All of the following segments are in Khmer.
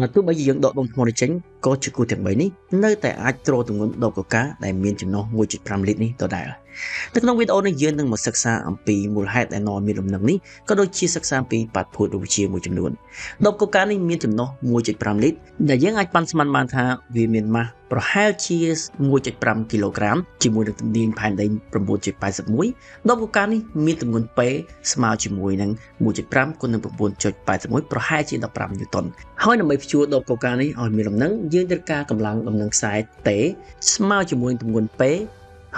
បើទោះបីជាយើងដកដុំថ្មនេះចេញក៏ជាគូទាំង3នេះនៅតែអាចទ្រទម្ងន់ដបកកាដែលមានចំណុះ1.5លីត្រនេះដដែល នៅក្នុងវីដេអូនេះយើងនឹងមកសិក្សាអំពីមូលហេតុដែលនាំមានលំនឹងនេះក៏ដូចជាសិក្សាអំពីបាត់ភូតរូបវិទ្យាមួយចំនួនដបកកានេះមានចំណុះ1.5លីត្រដែលយើងអាចប៉ាន់ស្មានបានថាវាមានម៉ាស់ប្រហែលជា1.5គីឡូក្រាមជាមួយនឹងទំនាញផែនដី9.81ដបកកានេះមានទម្ងន់ពេស្មើជាមួយនឹង1.5គុណនឹង9.81ប្រហែលជា15ញូតុនហើយដើម្បីព្យួរដបកកានេះឲ្យមានលំនឹងយើងត្រូវការកម្លាំងដំណឹងខ្សែតេស្មើជាមួយនឹងទម្ងន់ពេ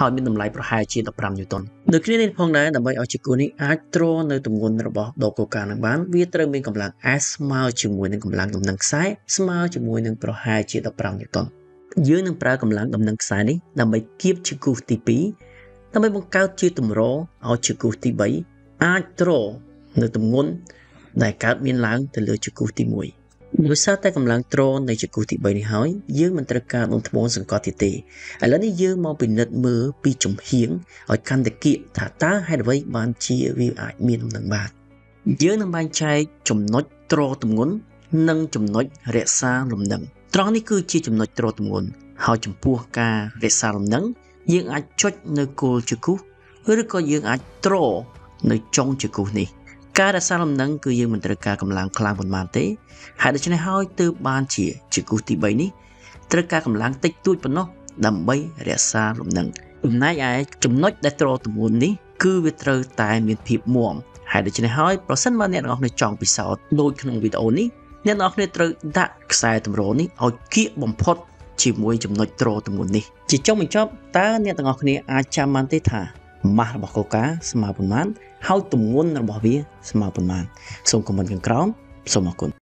ហើយមានតម្លៃប្រហែលជា15ញូតុនដូចគ្នានេះផងដែរដើម្បីឲ្យជាគូនេះអាចទ្រនៅទម្ងន់របស់ដបកូកានឹងបានវាត្រូវមានកម្លាំង S ស្មើជាមួយនឹងកម្លាំងដំណឹងខ្សែស្មើជាមួយនឹងប្រហែលជា15ញូតុនយើងនឹងប្រើកម្លាំងដំណឹងខ្សែនេះដើម្បីគៀបជាគូទី2ដើម្បីបង្កើតជាទម្រឲ្យជាគូទី3អាចទ្រនៅទម្ងន់ដែលកើតមានឡើងទៅលើជាគូទី1 ដោយសារតែកម្លាំងត្រូននៃចគុះទី3នេះហើយយើងមិនត្រូវការដុំថ្មសង្កត់ទៀតទេឥឡូវនេះយើងមកពិនិត្យមើលពីចំហៀងឲ្យកាន់តែគៀកថាតើហេតុអ្វីបានជាវាអាចមានដំណឹងបានយើងនឹងបែងចែកចំណុចត្រទម្ងន់និងចំណុចរក្សាលំនឹងត្រង់នេះគឺជាចំណុចត្រទម្ងន់ហើយចំពោះការរក្សាលំនឹងយើងអាចចុចនៅគល់ចគុះឬក៏យើងអាចត្រនៅចុងចគុះនេះ ការរក្សាលំនឹងគឺយើងមិនត្រូវការកម្លាំងខ្លាំងប៉ុន្មានទេហើយដូច្នេះហើយទើបបានជាជាគូសទី3នេះត្រូវការកម្លាំងតិចតួចប៉ុណ្ណោះដើម្បីរក្សាលំនឹងចំណែកឯចំណុចដែលត្រទម្ងន់នេះគឺវាត្រូវតែមានភាពមាំហើយដូច្នេះហើយប្រសិនបើអ្នកទាំងអស់គ្នាចង់ពិសោធន៍ដូចក្នុងវីដេអូនេះអ្នកទាំងអស់គ្នាត្រូវដាក់ខ្សែតម្រនេះឲ្យគៀកបំផុតជាមួយចំណុចត្រទម្ងន់នេះជាចុងបញ្ចប់តើអ្នកទាំងអស់គ្នាអាចចាំបានទេថា ម៉ាស់របស់កូកាស្មើប៉ុន្មានហើយទម្ងន់របស់វាស្មើប៉ុន្មានសូមខមមិនខាងក្រោមសូមអរគុណ